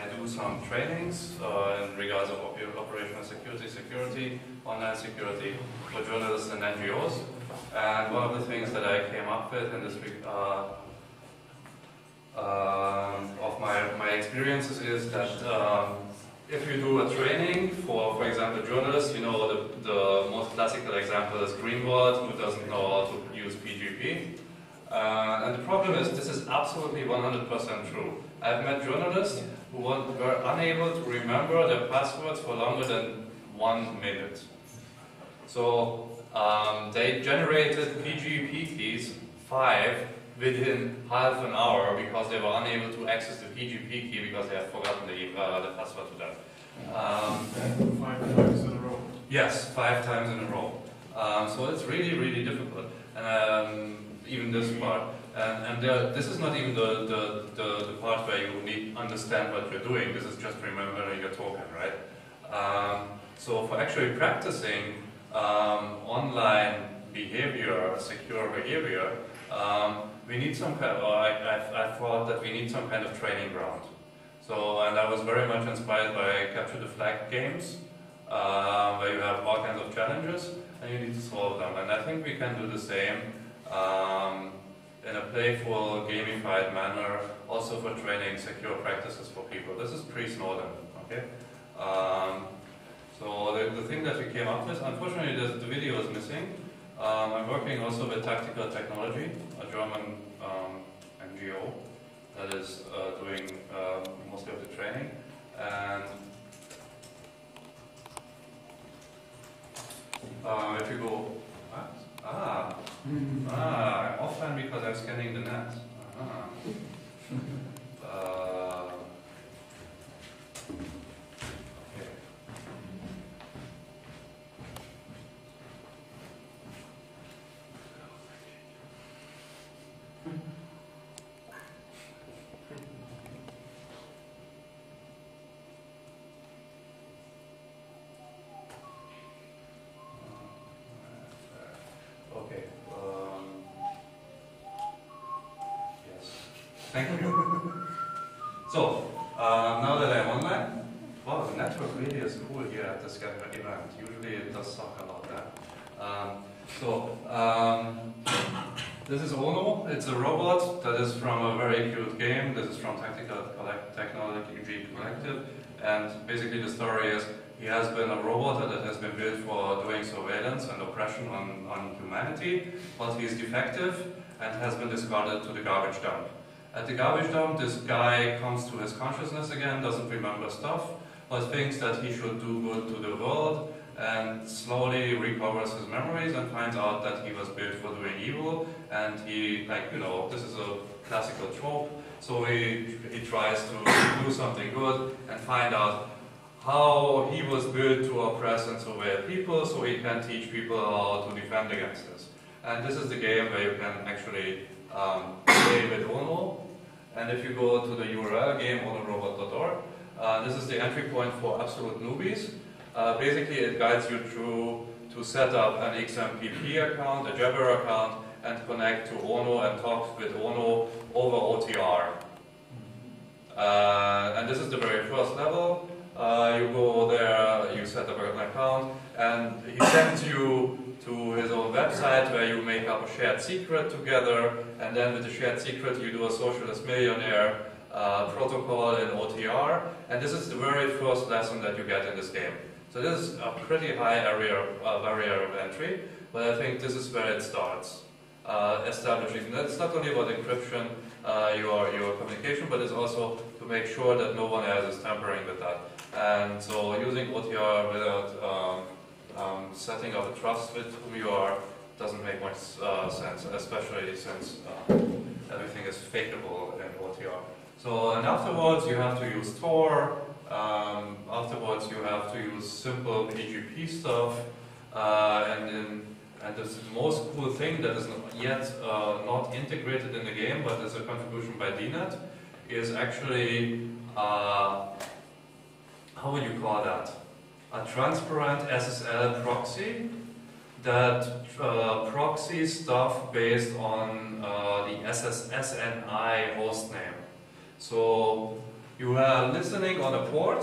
I do some trainings uh, in regards of op- operational security, security, online security for journalists and NGOs. And one of the things that I came up with in this uh, um, of my, my experiences is that um, if you do a training for, for example, journalists, you know the, the most classical example is Greenwald, who doesn't know how to use PGP. Uh, and the problem is this is absolutely 100% true. I've met journalists who want, were unable to remember their passwords for longer than one minute. So um, they generated PGP keys, five, within half an hour because they were unable to access the PGP key because they had forgotten the, uh, the password to that. Um, Five times in a row. yes, five times in a row. Um, so it's really, really difficult. And um, even this part. And, and this is not even the, the, the, the part where you need understand what you're doing. This is just remembering a token, right? Um, so for actually practicing um, online behavior, secure behavior, um, we need some kind. Of, I, I, I thought that we need some kind of training ground. So, and I was very much inspired by capture the flag games, uh, where you have all kinds of challenges and you need to solve them. And I think we can do the same um, in a playful, gamified manner, also for training secure practices for people. This is pre-Snowden, okay? Um, so the, the thing that we came up with, unfortunately the, video is missing. Um, I'm working also with Tactical Technology, a German um, NGO that is uh, doing uh, mostly of the training. And uh, if you go? Ah, ah, offline because I'm scanning the net. Ah. Thank you. So, uh, now that I'm online, wow, the network really is cool here at this kind of event. Usually it does suck about that. Um, so, um, this is Ono. It's a robot that is from a very cute game. This is from Tactical Technology Collective. And basically the story is he has been a robot that has been built for doing surveillance and oppression on, on humanity, but he's defective and has been discarded to the garbage dump. At the garbage dump, this guy comes to his consciousness again, doesn't remember stuff, but thinks that he should do good to the world, and slowly recovers his memories and finds out that he was built for doing evil, and he, like, you know, this is a classical trope, so he, he tries to do something good and find out how he was built to oppress and surveil people so he can teach people how to defend against this. And this is the game where you can actually um, with Ono. And if you go to the URL game, onorobot.org, uh, this is the entry point for absolute newbies. Uh, basically, it guides you through to set up an XMPP account, a Jabber account, and connect to Ono and talk with Ono over OTR. Uh, and this is the very first level. Uh, you go there, you set up an account, and he sends you to his own website where you make up a shared secret together, and then with the shared secret you do a socialist millionaire uh, protocol in OTR, and this is the very first lesson that you get in this game. So this is a pretty high area, uh, barrier of entry, but I think this is where it starts. Uh, establishing, that's not only about encryption, uh, your, your communication, but it's also to make sure that no one else is tampering with that. And so using OTR without um, um, setting up a trust with whom you are doesn't make much uh, sense, especially since uh, everything is fakeable in OTR. So, and afterwards you have to use Tor, um, afterwards you have to use simple PGP stuff, uh, and then and the most cool thing that is not yet uh, not integrated in the game, but is a contribution by DNet, is actually, uh, how would you call that? A transparent SSL proxy that uh, proxies stuff based on uh, the SS SNI hostname. So You are listening on a port,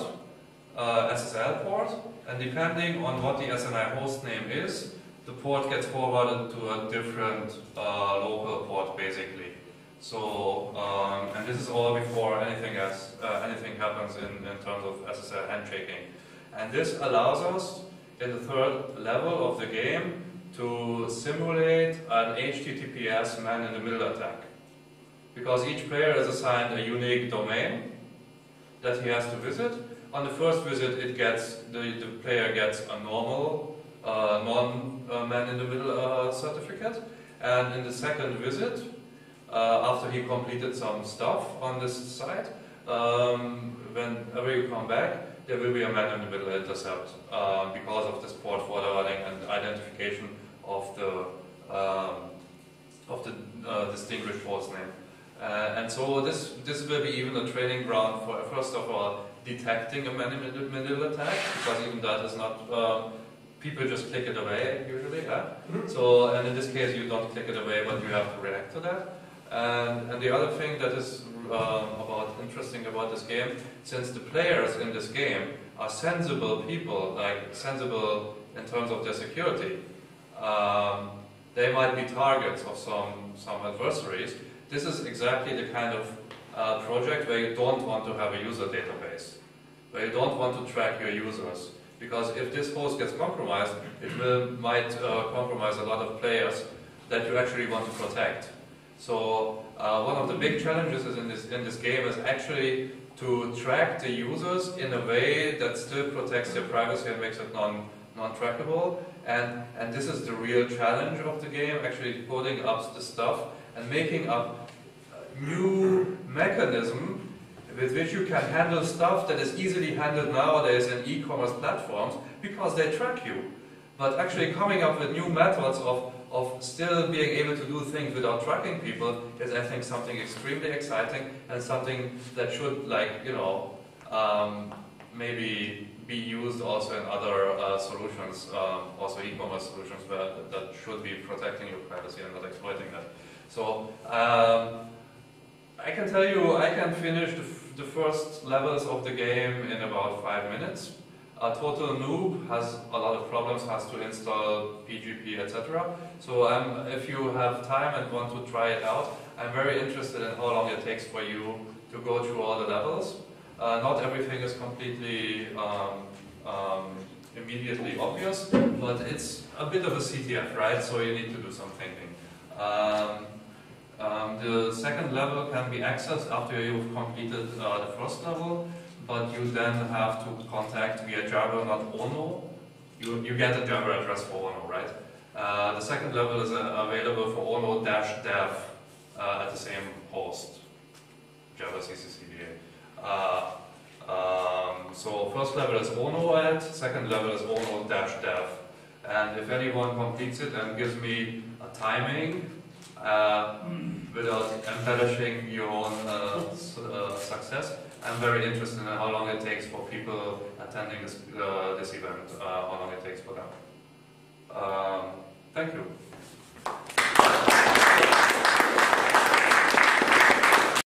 uh, SSL port, and depending on what the SNI host name is, the port gets forwarded to a different uh, local port basically. So, um, and this is all before anything else, uh, anything happens in, in terms of SSL handshaking. And this allows us, in the third level of the game, to simulate an HTTPS man-in-the-middle attack. Because each player is assigned a unique domain that he has to visit. On the first visit, it gets the, the player gets a normal uh, non-man-in-the-middle uh, certificate, and in the second visit, uh, after he completed some stuff on this site, um, whenever you come back, there will be a man-in-the-middle intercept uh, because of this port forwarding and identification of the um, of the uh, distinguished host name. Uh, and so this this will be even a training ground for first of all detecting a man-in-the-middle attack because even that is not um, people just click it away usually. Yeah? Mhm. So and in this case you don't click it away, but you have to react to that. And, and the other thing that is um, about interesting about this game, since the players in this game are sensible people, like sensible in terms of their security, um, they might be targets of some some adversaries. This is exactly the kind of uh, project where you don't want to have a user database, where you don't want to track your users, because if this host gets compromised, it will might uh, compromise a lot of players that you actually want to protect. So uh, one of the big challenges in this in this game is actually to track the users in a way that still protects their privacy and makes it non non-trackable. And and this is the real challenge of the game, actually coding up the stuff and making up new mechanism with which you can handle stuff that is easily handled nowadays in e-commerce platforms because they track you. But actually coming up with new methods of of still being able to do things without tracking people is, I think, something extremely exciting and something that should, like, you know, um, maybe be used also in other uh, solutions, um, also e-commerce solutions where that should be protecting your privacy and not exploiting that. So um, I can tell you, I can finish the, the first levels of the game in about five minutes. A total noob has a lot of problems, has to install PGP, etc. So um, if you have time and want to try it out, I'm very interested in how long it takes for you to go through all the levels. Uh, not everything is completely um, um, immediately obvious, but it's a bit of a CTF, right? So you need to do some thinking. Um, um, the second level can be accessed after you've completed uh, the first level but you then have to contact via Jabber, not Ono. You, you get a Jabber address for Ono, right? Uh, the second level is uh, available for Ono-dev uh, at the same host, Jabber CCCDA. Uh, um, so first level is Ono at, second level is Ono-dev. And if anyone completes it and gives me a timing, uh, without embellishing your own uh, uh, success, I'm very interested in how long it takes for people attending this, uh, this event, uh, how long it takes for them. Um, thank you.